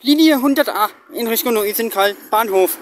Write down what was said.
Linie 100a in Richtung Luisenkral Bahnhof.